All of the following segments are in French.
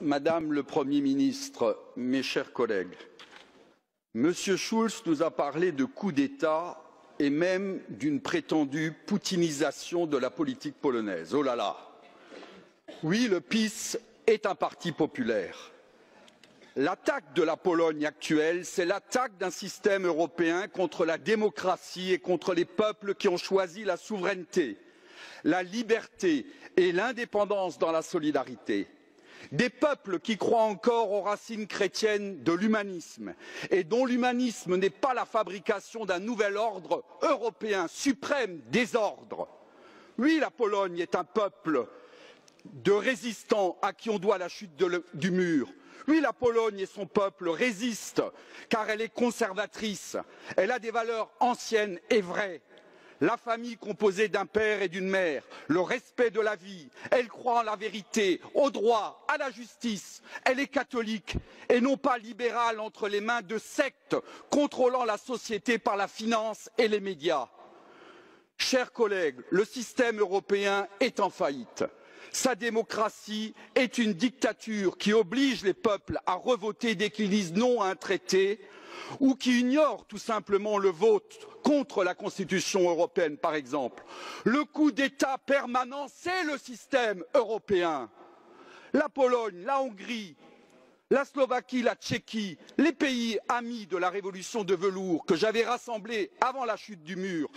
Madame le Premier ministre, mes chers collègues, Monsieur Schulz nous a parlé de coup d'État et même d'une prétendue poutinisation de la politique polonaise. Oh là là Oui, le PiS est un parti populaire. L'attaque de la Pologne actuelle, c'est l'attaque d'un système européen contre la démocratie et contre les peuples qui ont choisi la souveraineté, la liberté et l'indépendance dans la solidarité. Des peuples qui croient encore aux racines chrétiennes de l'humanisme et dont l'humanisme n'est pas la fabrication d'un nouvel ordre européen suprême désordre. Oui, la Pologne est un peuple de résistants à qui on doit la chute du mur. Oui, la Pologne et son peuple résistent car elle est conservatrice, elle a des valeurs anciennes et vraies la famille composée d'un père et d'une mère, le respect de la vie, elle croit en la vérité, au droit, à la justice, elle est catholique et non pas libérale entre les mains de sectes contrôlant la société par la finance et les médias. Chers collègues, le système européen est en faillite. Sa démocratie est une dictature qui oblige les peuples à revoter dès qu'ils disent non à un traité ou qui ignore tout simplement le vote contre la Constitution européenne, par exemple. Le coup d'État permanent, c'est le système européen. La Pologne, la Hongrie, la Slovaquie, la Tchéquie, les pays amis de la révolution de velours que j'avais rassemblés avant la chute du mur,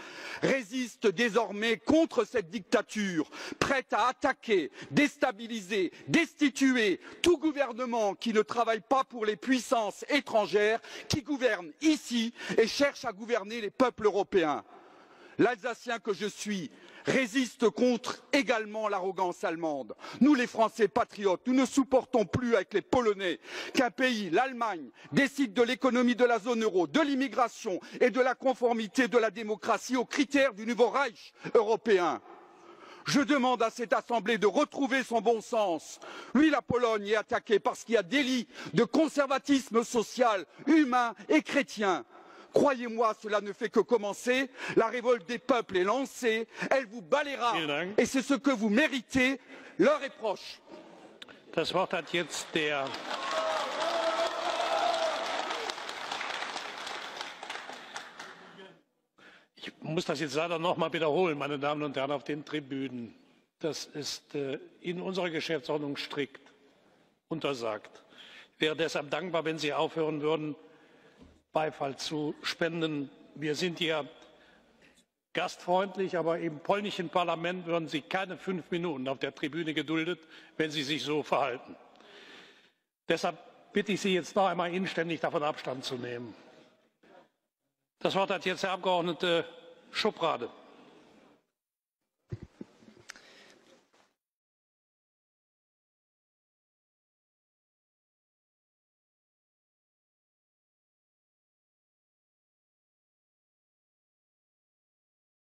résistent désormais contre cette dictature, prête à attaquer, déstabiliser, destituer tout gouvernement qui ne travaille pas pour les puissances étrangères qui gouvernent ici et cherchent à gouverner les peuples européens. L'Alsacien que je suis résiste contre également l'arrogance allemande. Nous, les Français patriotes, nous ne supportons plus avec les Polonais qu'un pays, l'Allemagne, décide de l'économie de la zone euro, de l'immigration et de la conformité de la démocratie aux critères du nouveau Reich européen. Je demande à cette Assemblée de retrouver son bon sens. Oui, la Pologne est attaquée parce qu'il y a délit de conservatisme social, humain et chrétien. Croyez-moi, cela ne fait que commencer. La révolte des peuples est lancée. Elle vous balayera. Et c'est ce que vous méritez. L'heure est proche. Das Wort hat jetzt der Ich muss das jetzt leider noch mal wiederholen, meine Damen und Herren auf den Tribünen. Das ist äh, in unserer Geschäftsordnung strikt untersagt. Ich wäre deshalb dankbar, wenn Sie aufhören würden, beifall zu spenden. wir sind hier gastfreundlich aber im polnischen parlament würden sie keine fünf minuten auf der tribüne geduldet wenn sie sich so verhalten. deshalb bitte ich sie jetzt noch einmal inständig davon abstand zu nehmen. das wort hat jetzt der abgeordnete schuprade.